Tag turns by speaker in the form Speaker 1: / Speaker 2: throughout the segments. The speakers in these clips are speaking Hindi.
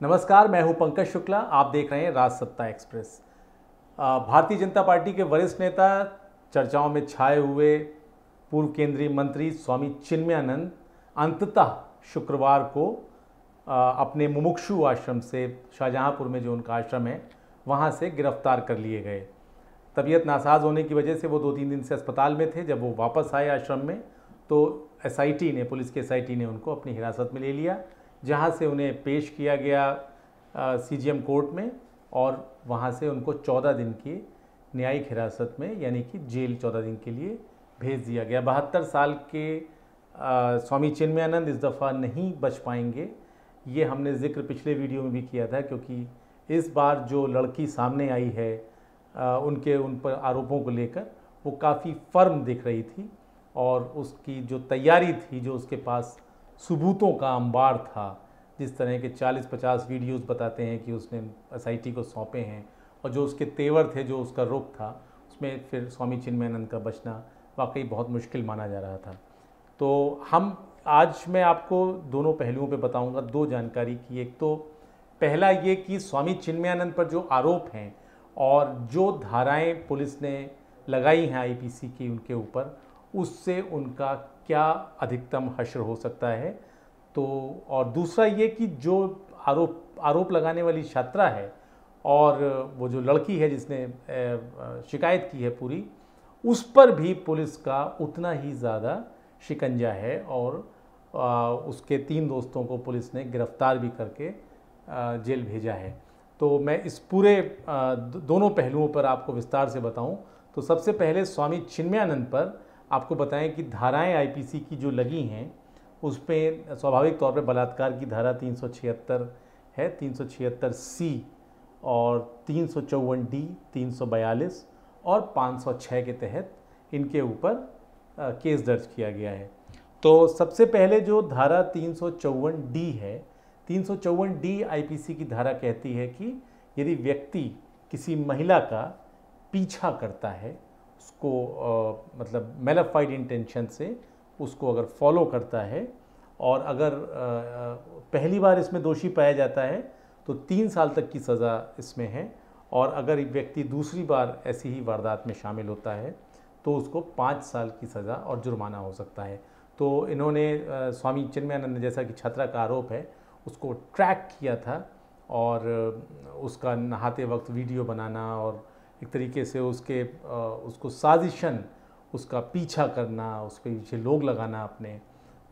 Speaker 1: नमस्कार, मैं हूँ पंकज शुक्ला, आप देख रहे हैं राज सत्ता एक्सप्रेस। भारतीय जनता पार्टी के वरिष्ठ नेता, चर्चाओं में छाए हुए पूर्व केंद्रीय मंत्री स्वामी चिन्मयानंद अंततः शुक्रवार को अपने मुमुक्षु आश्रम से, शाहजहांपुर में जो उनका आश्रम है, वहाँ से गिरफ़्तार कर लिए गए। तबीयत नासाज होने की वजह से वो दो तीन दिन से अस्पताल में थे। जब वो वापस आए आश्रम में तो एसआईटी ने, पुलिस के एसआईटी ने उनको अपनी हिरासत में ले लिया। जहाँ से उन्हें पेश किया गया सीजीएम कोर्ट में और वहाँ से उनको 14 दिन की न्यायिक हिरासत में यानी कि जेल 14 दिन के लिए भेज दिया गया। बहत्तर साल के आ, स्वामी चिन्मयानंद इस दफ़ा नहीं बच पाएँगे। ये हमने ज़िक्र पिछले वीडियो में भी किया था क्योंकि इस बार जो लड़की सामने आई है आ, उनके उन पर आरोपों को लेकर वो काफ़ी फर्म दिख रही थी और उसकी जो तैयारी थी जो उसके पास सबूतों का अंबार था। जिस तरह के 40-50 वीडियोस बताते हैं कि उसने एसआईटी को सौंपे हैं और जो उसके तेवर थे, जो उसका रुख था, उसमें फिर स्वामी चिन्मयानंद का बचना वाकई बहुत मुश्किल माना जा रहा था। तो हम, आज मैं आपको दोनों पहलुओं पे बताऊँगा दो जानकारी की। एक तो पहला ये कि स्वामी चिन्मयानंद पर जो आरोप हैं और जो धाराएँ पुलिस ने लगाई हैं आईपीसी की उनके ऊपर, उससे उनका क्या अधिकतम हश्र हो सकता है? तो और दूसरा ये कि जो आरोप आरोप लगाने वाली छात्रा है, और वो जो लड़की है जिसने शिकायत की है पूरी, उस पर भी पुलिस का उतना ही ज़्यादा शिकंजा है, और उसके तीन दोस्तों को पुलिस ने गिरफ़्तार भी करके जेल भेजा है। तो मैं इस पूरे दोनों पहलुओं पर आपको विस्तार से बताऊँ। तो सबसे पहले स्वामी चिन्मयानंद पर आपको बताएँ कि धाराएँ आईपीसी की जो लगी हैं उस पर स्वाभाविक तौर पर बलात्कार की धारा तीन सौ छिहत्तर है, तीन सौ छिहत्तर सी और तीन सौ चौवन डी तीन सौ बयालीस और 506 के तहत इनके ऊपर केस दर्ज किया गया है। तो सबसे पहले जो धारा तीन सौ चौवन डी है, तीन सौ चौवन डी आईपीसी की धारा कहती है कि यदि व्यक्ति किसी महिला का पीछा करता है उसको आ, मतलब मेलाफाइड इंटेंशन से उसको अगर फॉलो करता है और अगर आ, पहली बार इसमें दोषी पाया जाता है तो तीन साल तक की सज़ा इसमें है और अगर व्यक्ति दूसरी बार ऐसी ही वारदात में शामिल होता है तो उसको पाँच साल की सज़ा और जुर्माना हो सकता है। तो इन्होंने स्वामी चिन्मयानंद जैसा कि छात्रा का आरोप है उसको ट्रैक किया था और उसका नहाते वक्त वीडियो बनाना और एक तरीके से उसके उसको साजिशन, उसका पीछा करना, उस पर पीछे लोग लगाना अपने।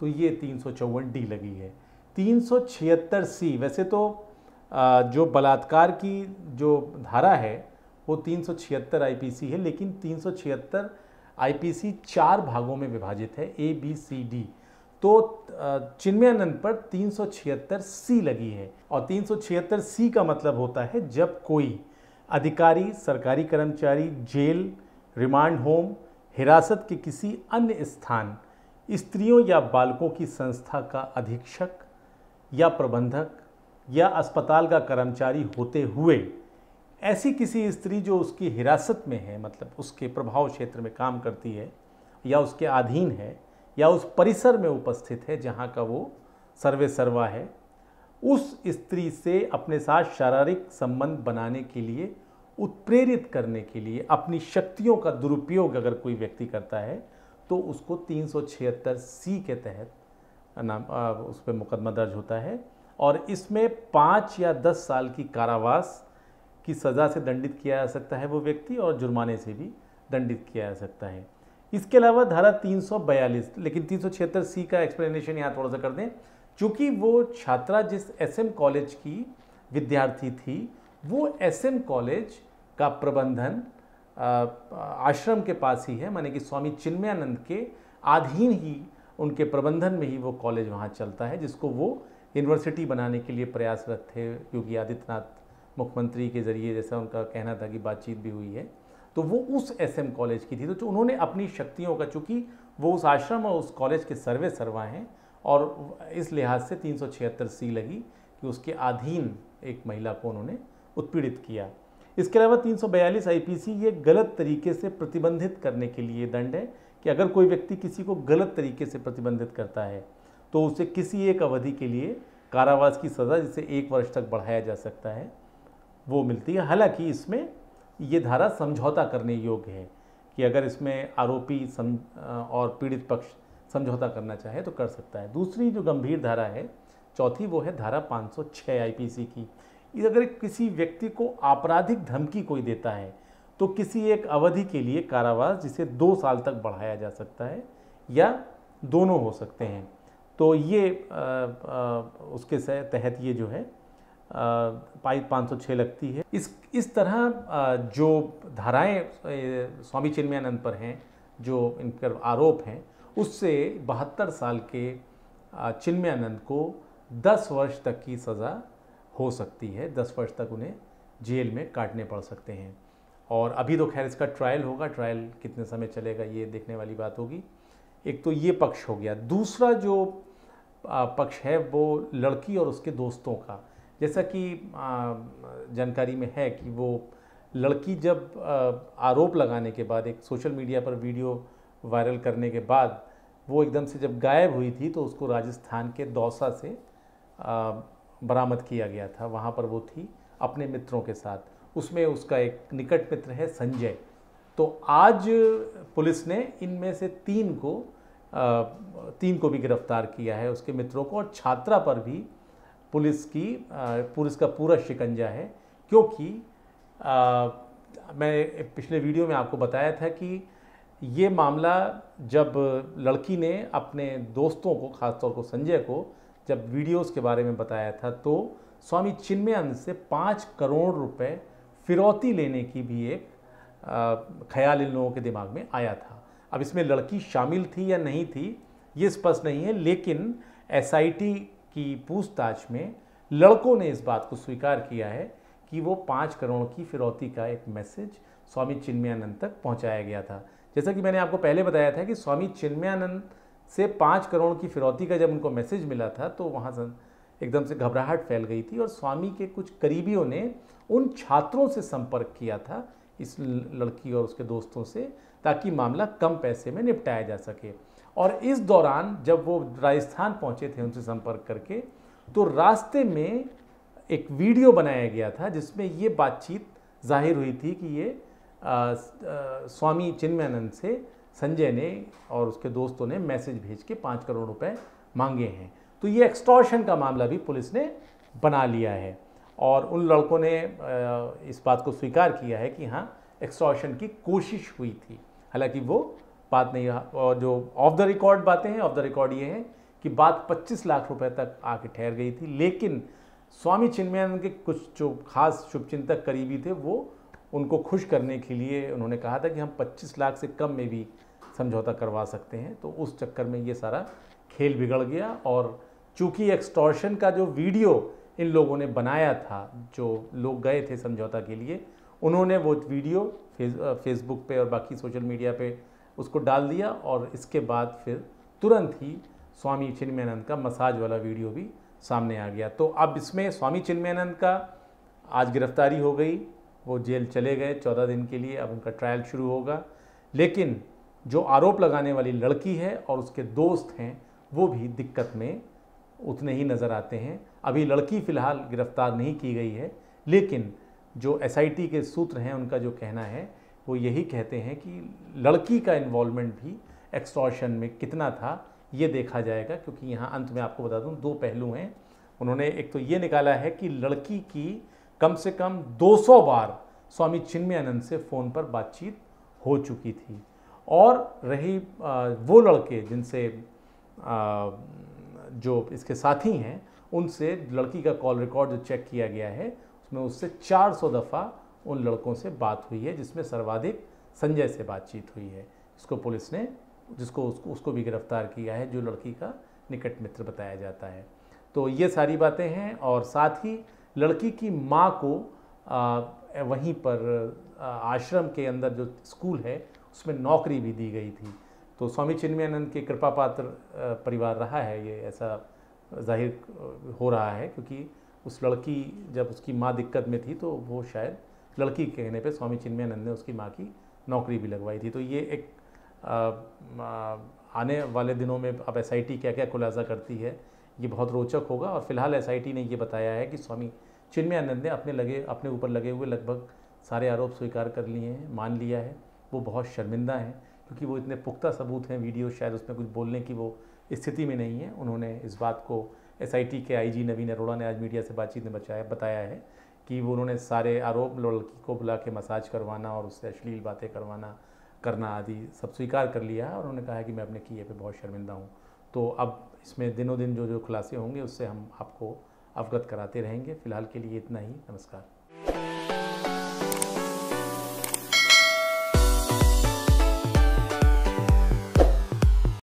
Speaker 1: तो ये तीन सौ चौवन डी लगी है। तीन सौ छिहत्तर सी, वैसे तो जो बलात्कार की जो धारा है, वो तीन सौ छिहत्तर आई है, लेकिन तीन सौ छिहत्तर आई चार भागों में विभाजित है ए बी सी डी तो चिन्मयानंद पर तीन सौ छिहत्तर सी लगी है। और तीन सौ छिहत्तर सी का मतलब होता है जब कोई अधिकारी, सरकारी कर्मचारी, जेल, रिमांड होम, हिरासत के किसी अन्य स्थान, स्त्रियों या बालकों की संस्था का अधीक्षक या प्रबंधक या अस्पताल का कर्मचारी होते हुए, ऐसी किसी स्त्री जो उसकी हिरासत में है मतलब उसके प्रभाव क्षेत्र में काम करती है या उसके अधीन है या उस परिसर में उपस्थित है जहाँ का वो सर्वे सर्वा है उस स्त्री से अपने साथ शारीरिक संबंध बनाने के लिए, उत्प्रेरित करने के लिए, अपनी शक्तियों का दुरुपयोग अगर कोई व्यक्ति करता है तो उसको तीन सौ छिहत्तर सी के तहत नाम उस पर मुकदमा दर्ज होता है। और इसमें पाँच या दस साल की कारावास की सज़ा से दंडित किया जा सकता है वो व्यक्ति और जुर्माने से भी दंडित किया जा सकता है। इसके अलावा धारा 342 लेकिन तीन सौ छिहत्तर सी का एक्सप्लेनेशन यहाँ थोड़ा सा कर दें चूँकि वो छात्रा जिस एसएम कॉलेज की विद्यार्थी थी, वो एसएम कॉलेज का प्रबंधन आश्रम के पास ही है, माने कि स्वामी चिन्मयानंद के अधीन ही उनके प्रबंधन में ही वो कॉलेज वहाँ चलता है, जिसको वो यूनिवर्सिटी बनाने के लिए प्रयासरत थे। योगी आदित्यनाथ मुख्यमंत्री के ज़रिए जैसा उनका कहना था कि बातचीत भी हुई है। तो वो उस एसएम कॉलेज की थी। तो उन्होंने अपनी शक्तियों का, चूँकि वो उस आश्रम और उस कॉलेज के सर्वे सर्वा हैं और इस लिहाज से तीन सौ छिहत्तर सी लगी कि उसके अधीन एक महिला को उन्होंने उत्पीड़ित किया। इसके अलावा 342 आईपीसी ये गलत तरीके से प्रतिबंधित करने के लिए दंड है कि अगर कोई व्यक्ति किसी को गलत तरीके से प्रतिबंधित करता है तो उसे किसी एक अवधि के लिए कारावास की सज़ा, जिसे एक वर्ष तक बढ़ाया जा सकता है, वो मिलती है। हालाँकि इसमें ये धारा समझौता करने योग्य है कि अगर इसमें आरोपी सम और पीड़ित पक्ष समझौता करना चाहे तो कर सकता है। दूसरी जो गंभीर धारा है चौथी वो है धारा 506 आईपीसी की। अगर किसी व्यक्ति को आपराधिक धमकी कोई देता है तो किसी एक अवधि के लिए कारावास जिसे दो साल तक बढ़ाया जा सकता है या दोनों हो सकते हैं। तो ये आ, आ, उसके तहत ये जो है पाई पाँच सौ छः लगती है। इस इस तरह जो धाराएँ स्वामी चिन्मयानंद पर हैं जो इन पर आरोप हैं उससे बहत्तर साल के चिन्मयानंद को 10 वर्ष तक की सज़ा हो सकती है। 10 वर्ष तक उन्हें जेल में काटने पड़ सकते हैं। और अभी तो खैर इसका ट्रायल होगा। ट्रायल कितने समय चलेगा ये देखने वाली बात होगी। एक तो ये पक्ष हो गया। दूसरा जो पक्ष है वो लड़की और उसके दोस्तों का। जैसा कि जानकारी में है कि वो लड़की जब आरोप लगाने के बाद एक सोशल मीडिया पर वीडियो वायरल करने के बाद वो एकदम से जब गायब हुई थी तो उसको राजस्थान के दौसा से बरामद किया गया था। वहाँ पर वो थी अपने मित्रों के साथ। उसमें उसका एक निकट मित्र है संजय। तो आज पुलिस ने इनमें से तीन को तीन को भी गिरफ़्तार किया है उसके मित्रों को और छात्रा पर भी पुलिस की पुलिस का पूरा शिकंजा है। क्योंकि आ, मैं पिछले वीडियो में आपको बताया था कि ये मामला जब लड़की ने अपने दोस्तों को, खासतौर को संजय को, जब वीडियोस के बारे में बताया था तो स्वामी चिन्मयानंद से पाँच करोड़ रुपए फिरौती लेने की भी एक ख्याल इन लोगों के दिमाग में आया था। अब इसमें लड़की शामिल थी या नहीं थी, ये स्पष्ट नहीं है, लेकिन एसआईटी की पूछताछ में लड़कों ने इस बात को स्वीकार किया है कि वो पाँच करोड़ की फिरौती का एक मैसेज स्वामी चिन्मयानंद तक पहुँचाया गया था। जैसा कि मैंने आपको पहले बताया था कि स्वामी चिन्मयानंद से पाँच करोड़ की फिरौती का जब उनको मैसेज मिला था तो वहाँ एकदम से घबराहट फैल गई थी और स्वामी के कुछ करीबियों ने उन छात्रों से संपर्क किया था इस लड़की और उसके दोस्तों से, ताकि मामला कम पैसे में निपटाया जा सके। और इस दौरान जब वो राजस्थान पहुँचे थे उनसे संपर्क करके तो रास्ते में एक वीडियो बनाया गया था जिसमें ये बातचीत ज़ाहिर हुई थी कि ये स्वामी चिन्मयानंद से संजय ने और उसके दोस्तों ने मैसेज भेज के पाँच करोड़ रुपए मांगे हैं। तो ये एक्सटॉर्शन का मामला भी पुलिस ने बना लिया है और उन लड़कों ने इस बात को स्वीकार किया है कि हाँ एक्सटॉर्शन की कोशिश हुई थी। हालाँकि वो बात नहीं, और जो ऑफ़ द रिकॉर्ड बातें हैं ऑफ़ द रिकॉर्ड ये हैं कि बात 25 लाख रुपए तक आके ठहर गई थी, लेकिन स्वामी चिन्मयानंद के कुछ जो खास शुभचिंतक करीबी थे, वो उनको खुश करने के लिए उन्होंने कहा था कि हम 25 लाख से कम में भी समझौता करवा सकते हैं। तो उस चक्कर में ये सारा खेल बिगड़ गया और चूँकि एक्सटॉर्शन का जो वीडियो इन लोगों ने बनाया था, जो लोग गए थे समझौता के लिए, उन्होंने वो वीडियो फेस फेसबुक पे और बाकी सोशल मीडिया पे उसको डाल दिया और इसके बाद फिर तुरंत ही स्वामी चिन्मयानंद का मसाज वाला वीडियो भी सामने आ गया। तो अब इसमें स्वामी चिन्मयानंद का आज गिरफ्तारी हो गई। वो जेल चले गए, चौदह दिन के लिए अब उनका ट्रायल शुरू होगा। लेकिन जो आरोप लगाने वाली लड़की है और उसके दोस्त हैं, वो भी दिक्कत में उतने ही नज़र आते हैं। अभी लड़की फ़िलहाल गिरफ़्तार नहीं की गई है, लेकिन जो एसआईटी के सूत्र हैं, उनका जो कहना है, वो यही कहते हैं कि लड़की का इन्वॉल्वमेंट भी एक्सटॉर्शन में कितना था, ये देखा जाएगा, क्योंकि यहाँ अंत में आपको बता दूँ, दो पहलू हैं। उन्होंने एक तो ये निकाला है कि लड़की की कम से कम 200 बार स्वामी चिन्मयानंद से फ़ोन पर बातचीत हो चुकी थी। और रही वो लड़के जिनसे जो इसके साथी हैं, उनसे लड़की का कॉल रिकॉर्ड जो चेक किया गया है, उसमें उससे 400 दफ़ा उन लड़कों से बात हुई है, जिसमें सर्वाधिक संजय से बातचीत हुई है। इसको पुलिस ने, जिसको उसको उसको भी गिरफ़्तार किया है, जो लड़की का निकट मित्र बताया जाता है। तो ये सारी बातें हैं और साथ ही लड़की की माँ को आ, वहीं पर आश्रम के अंदर जो स्कूल है उसमें नौकरी भी दी गई थी। तो स्वामी चिन्मयानंद के कृपा पात्र परिवार रहा है ये ऐसा ज़ाहिर हो रहा है क्योंकि उस लड़की जब उसकी माँ दिक्कत में थी तो वो शायद लड़की कहने पे स्वामी चिन्मयानंद ने उसकी माँ की नौकरी भी लगवाई थी। तो ये एक आ, आ, आने वाले दिनों में अब एस क्या क्या खुलासा करती है ये बहुत रोचक होगा और फ़िलहाल एसआईटी ने ये बताया है कि स्वामी चिन्मयानंद ने अपने लगे, अपने ऊपर लगे हुए लगभग सारे आरोप स्वीकार कर लिए हैं, मान लिया है। वो बहुत शर्मिंदा हैं, क्योंकि वो इतने पुख्ता सबूत हैं वीडियो, शायद उसमें कुछ बोलने की वो स्थिति में नहीं है। उन्होंने इस बात को एसआईटी के आईजी नवीन अरोड़ा ने आज मीडिया से बातचीत में बचाया, बताया है कि वो उन्होंने सारे आरोप लड़की को बुला के मसाज करवाना और उससे अश्लील बातें करवाना, करना आदि सब स्वीकार कर लिया है और उन्होंने कहा है कि मैं अपने किए पे बहुत शर्मिंदा हूँ। तो अब इसमें दिनों दिन जो जो खुलासे होंगे, उससे हम आपको अवगत कराते रहेंगे। फ़िलहाल के लिए इतना ही। नमस्कार।